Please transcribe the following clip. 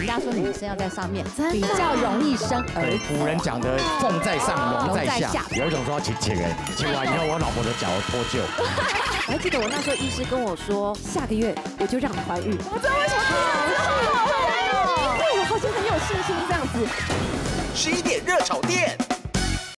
人家说女生要在上面，比较容易生儿。古人讲的“凤在上，龙在下”，有一种说请请人，请完以后我老婆的脚脱臼。我还记得我那时候医师跟我说，下个月我就让你怀孕。我知道为什么，的好怀孕哦，对我好像很有信心这样子。十一点热炒店。